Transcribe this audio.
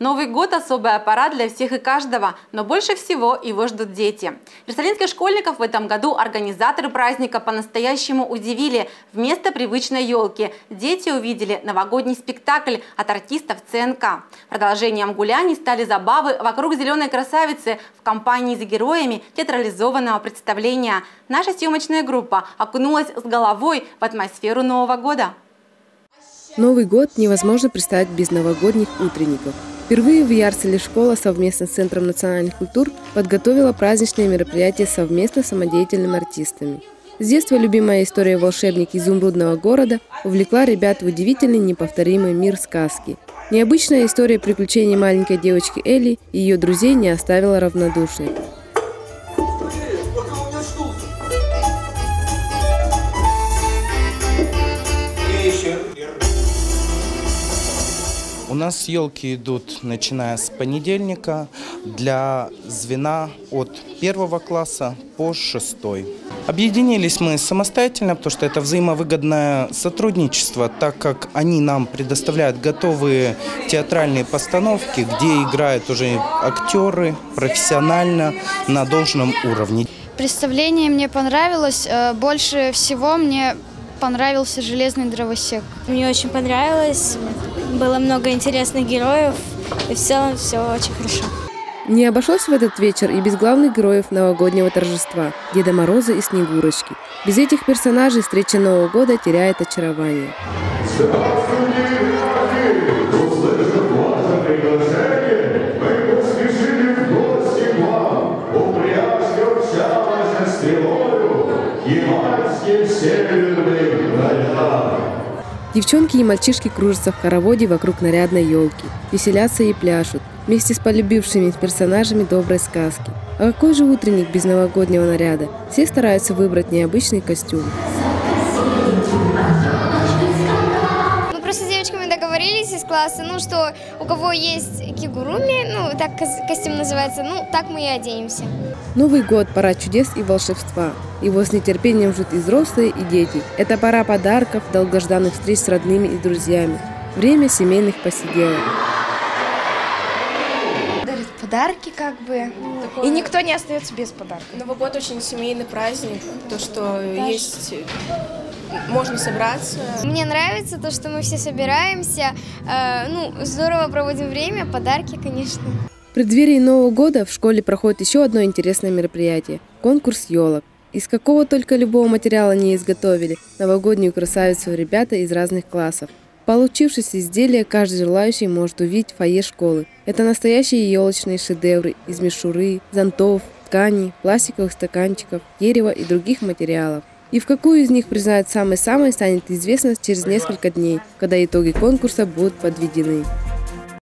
Новый год – особый аппарат для всех и каждого, но больше всего его ждут дети. Версалинских школьников в этом году организаторы праздника по-настоящему удивили. Вместо привычной елки дети увидели новогодний спектакль от артистов ЦНК. Продолжением гуляний стали забавы вокруг зеленой красавицы в компании с героями театрализованного представления. Наша съемочная группа окунулась с головой в атмосферу Нового года. Новый год невозможно представить без новогодних утренников. Впервые в Ярцеле школа совместно с Центром национальных культур подготовила праздничные мероприятия совместно с самодеятельными артистами. С детства любимая история «Волшебник изумрудного города» увлекла ребят в удивительный неповторимый мир сказки. Необычная история приключений маленькой девочки Элли и ее друзей не оставила равнодушной. У нас елки идут начиная с понедельника для звена от первого класса по шестой. Объединились мы самостоятельно, потому что это взаимовыгодное сотрудничество, так как они нам предоставляют готовые театральные постановки, где играют уже актеры профессионально на должном уровне. Представление мне понравилось. Э, больше всего мне понравился железный дровосек. Мне очень понравилось. Было много интересных героев. И в целом все очень хорошо. Не обошлось в этот вечер и без главных героев новогоднего торжества – Деда Мороза и Снегурочки. Без этих персонажей встреча Нового года теряет очарование. Девчонки и мальчишки кружатся в хороводе вокруг нарядной елки, веселятся и пляшут, вместе с полюбившими персонажами доброй сказки. А какой же утренник без новогоднего наряда? Все стараются выбрать необычный костюм. Мы просто с девочками договорились из класса, ну что у кого есть кигуруми, ну так костюм называется, ну так мы и оденемся. Новый год – пора чудес и волшебства. Его с нетерпением ждут и взрослые, и дети. Это пора подарков, долгожданных встреч с родными и друзьями. Время семейных посиделок. Дарят подарки как бы. Такое... И никто не остается без подарка. Новый год очень семейный праздник. То, что Даже... есть можно собраться. Мне нравится то, что мы все собираемся, э, ну, здорово проводим время, подарки, конечно. В преддверии Нового года в школе проходит еще одно интересное мероприятие – конкурс елок. Из какого только любого материала не изготовили новогоднюю красавицу ребята из разных классов. Получившись изделие, каждый желающий может увидеть в фойе школы. Это настоящие елочные шедевры из мишуры, зонтов, тканей, пластиковых стаканчиков, дерева и других материалов. И в какую из них признают самой-самой станет известно через несколько дней, когда итоги конкурса будут подведены.